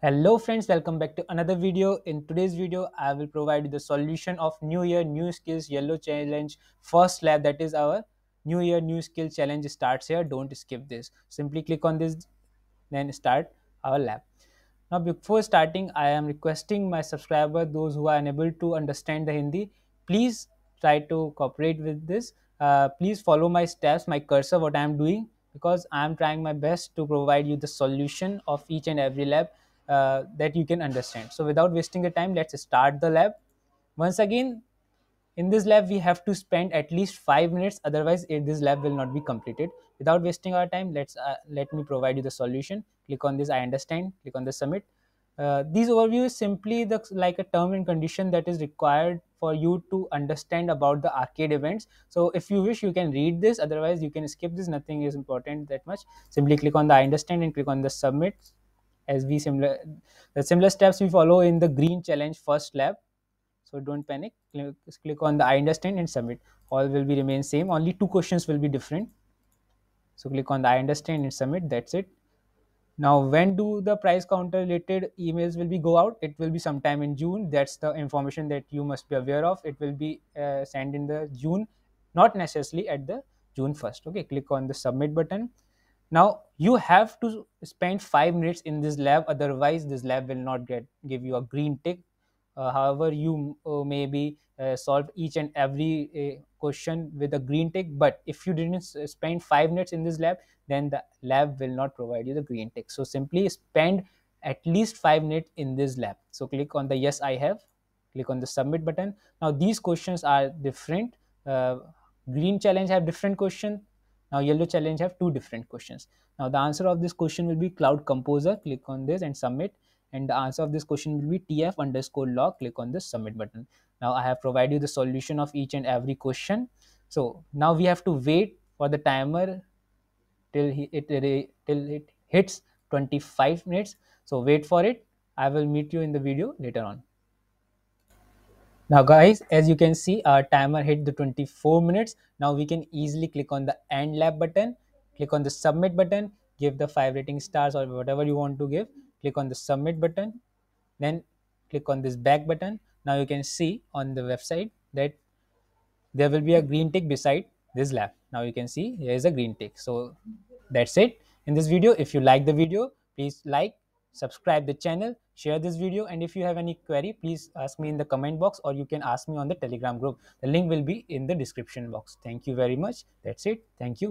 Hello friends, welcome back to another video. In today's video, I will provide you the solution of New Year New Skills Yellow Challenge first lab. That is our New Year New Skill Challenge starts here. Don't skip this. Simply click on this, then start our lab. Now, before starting, I am requesting my subscriber, those who are unable to understand the Hindi, please try to cooperate with this. Uh, please follow my steps, my cursor, what I am doing, because I am trying my best to provide you the solution of each and every lab uh, that you can understand. So, without wasting the time, let's start the lab. Once again, in this lab we have to spend at least 5 minutes. Otherwise this lab will not be completed. Without wasting our time let's uh, let me provide you the solution. Click on this i understand. Click on the submit. Uh, these overview is simply the like a term and condition that is required for you to understand about the arcade events. So if you wish you can read this. Otherwise you can skip this. Nothing is important that much. Simply click on the i understand and click on the submit as we similar the similar steps we follow in the green challenge first lab. So don't panic. Click, click on the i understand and submit. All will be remain same. Only two questions will be different. So click on the i understand and submit. That's it. Now when do the price counter related emails will be go out? It will be sometime in june. That's the information that you must be aware of. It will be uh, sent in the june not necessarily at the june 1st okay click on the submit button now you have to spend five minutes in this lab otherwise this lab will not get give you a green tick. Uh, however you uh, maybe uh, solve each and every uh, question with a green tick but if you didn't spend 5 minutes in this lab then the lab will not provide you the green tick. So simply spend at least 5 minutes in this lab. So click on the yes i have. Click on the submit button. Now these questions are different. Uh, green challenge have different question now yellow challenge have two different questions. Now the answer of this question will be cloud composer. Click on this and submit. And the answer of this question will be tf underscore log. Click on the submit button. Now i have provided you the solution of each and every question. So now we have to wait for the timer till it till it hits 25 minutes. So wait for it. I will meet you in the video later on now guys as you can see our timer hit the 24 minutes. Now we can easily click on the end lab button click on the submit button give the five rating stars or whatever you want to give. Click on the submit button then click on this back button. Now you can see on the website that there will be a green tick beside this lab. Now you can see here is a green tick. So that's it. In this video if you like the video please like subscribe the channel share this video and if you have any query please ask me in the comment box or you can ask me on the telegram group. The link will be in the description box. Thank you very much. That's it. Thank you